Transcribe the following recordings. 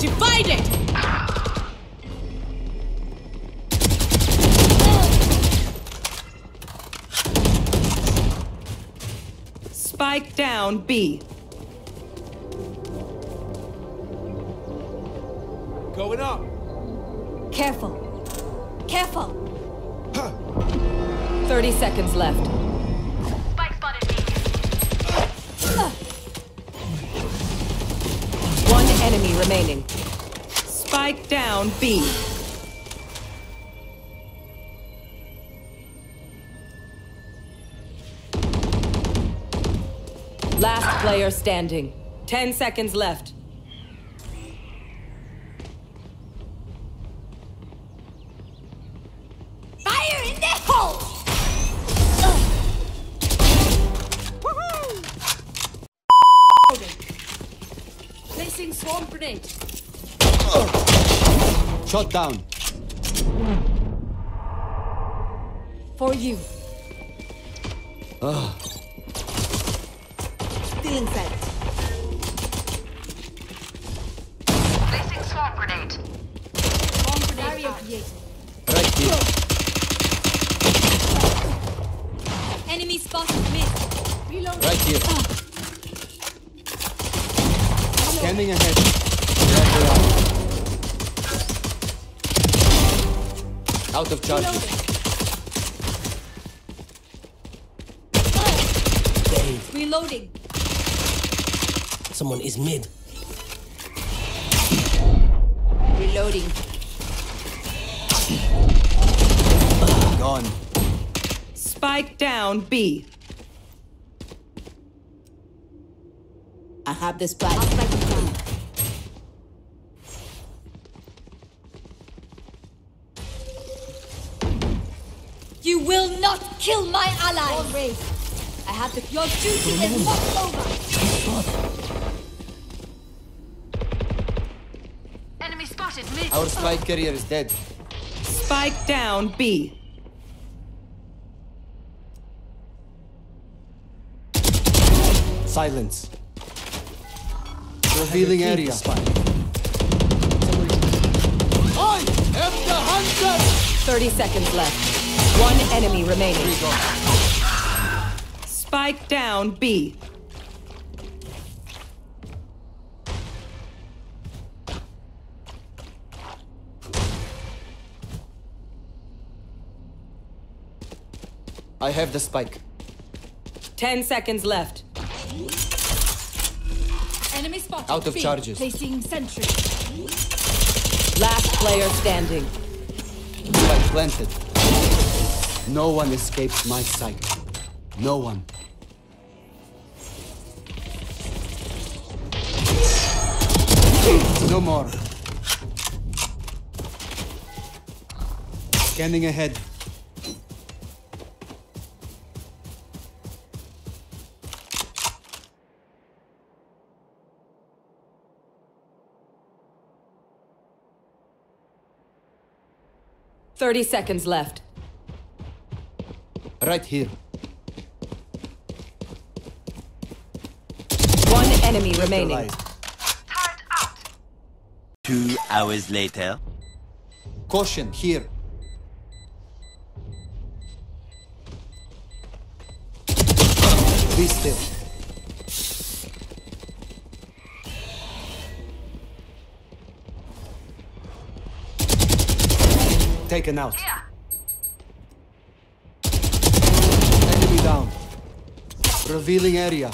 divided! Spike down B. Going up. Careful. Careful. 30 seconds left. Spike spotted B. One enemy remaining. Spike down B. Last player standing. 10 seconds left. Fire in the hole! Placing swarm grenade. Shot down. For you. Ah. Stealing sight. Placing swarm grenade. Barrier created. Right here. Enemy spotted mid. Reload. Right here. Scanning ahead. Out of charges. Reloading. Someone is mid. Reloading. Gone. Spike down B. I have the spike. You will not kill my allies! I have the. Your duty is not over! Enemy spotted mid. Our spike carrier is dead. Spike down B. Silence. Revealing area. I am the hunter! 30 seconds left. One enemy remaining. Spike down B. I have the spike. 10 seconds left. Enemy spotted. Out of B. charges. Placing sentry. Last player standing. Spike planted. No one escapes my sight. No one. No more. Scanning ahead. Thirty seconds left. Right here. One enemy remaining. Turret out. Two hours later. Caution here. Be still. Taken out. Here. Enemy down. Revealing area.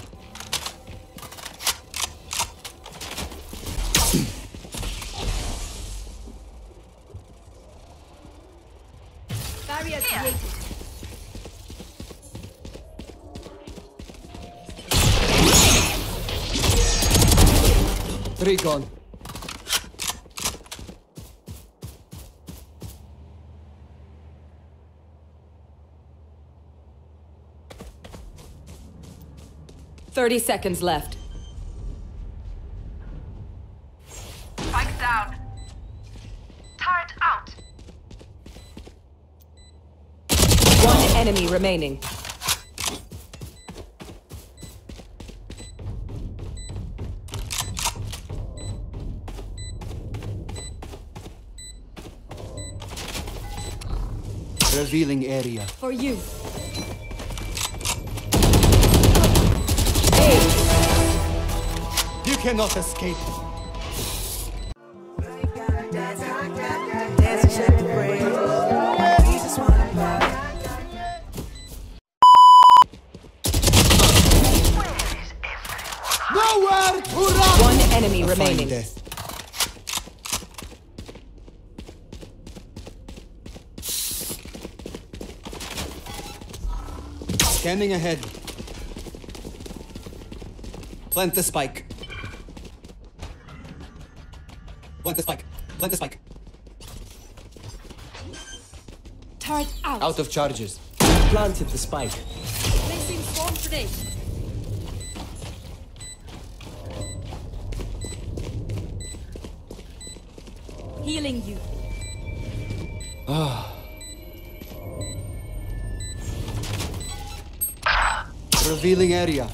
Barrier created. Three gone. 30 seconds left. Spike down. Turret out. One enemy remaining. Revealing area. For you. Cannot escape. Nowhere to run! One enemy Find remaining. death. Scanning ahead. Plant the spike. Plant the spike. Plant the spike. Turret out. Out of charges. Planted the spike. Placing swarm grenade. Healing you. Ah. Revealing area.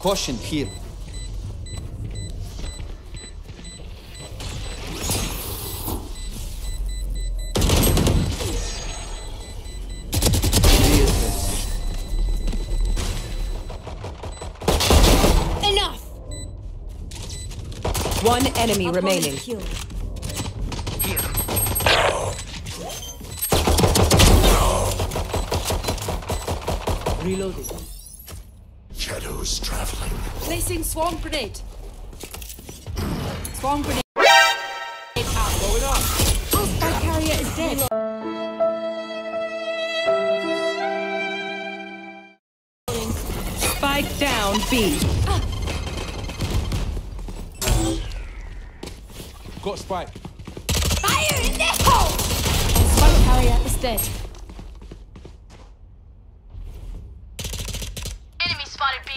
Caution here. Enough. One enemy Opponent remaining. killed. Reloading. Shadows traveling. Placing swarm grenade. Swarm grenade. out. Going up. Our spike carrier is dead. Spike down B. Got spike. Fire in the hole! Spike carrier is dead. Enemy spotted B.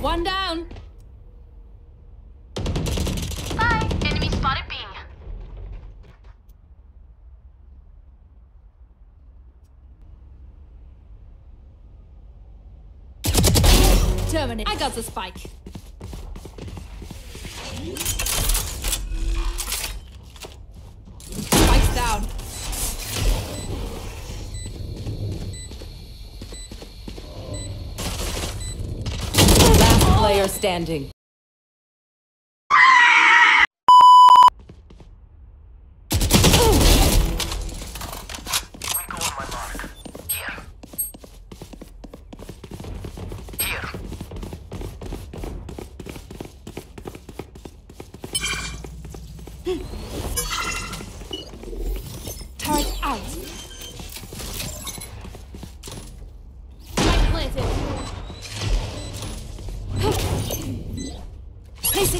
One down. Bye. Enemy spotted B. Terminate. I got the spike. Spike's down. Last player standing.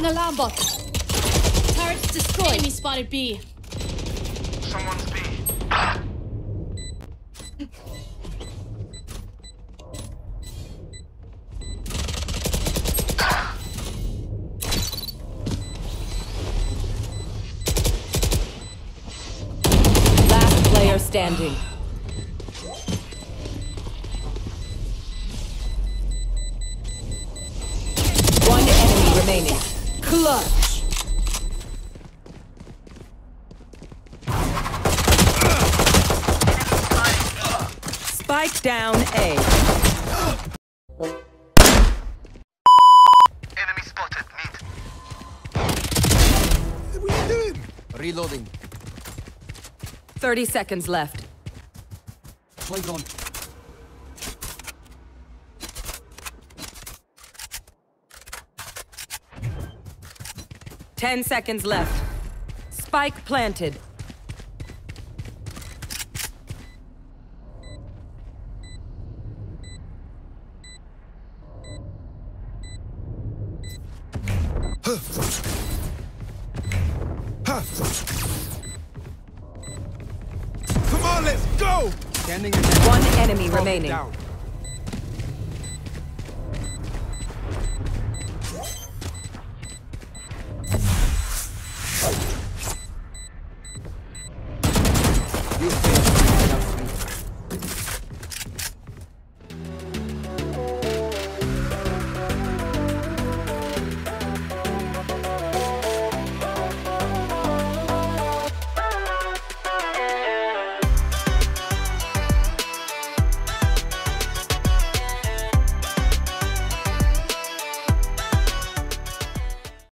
Placing alarm bot. Turret destroyed. Enemy spotted B. Someone's B. Last player standing. Down A. Enemy spotted. Mid. What are you doing? Reloading. 30 seconds left. Flank on. Ten seconds left. Spike planted. Go! One enemy remaining. Down.